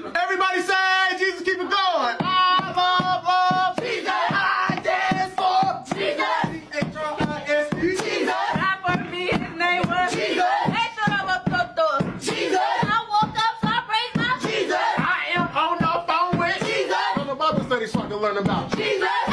Everybody say Jesus, keep it going. I love, love. Jesus. I dance for Jesus. H-R-I-S-E. Jesus. God for me, his name was Jesus. Jesus. I woke up, so I praise my Jesus. I am on the phone with Jesus. I'm about to study so I can learn about. Jesus.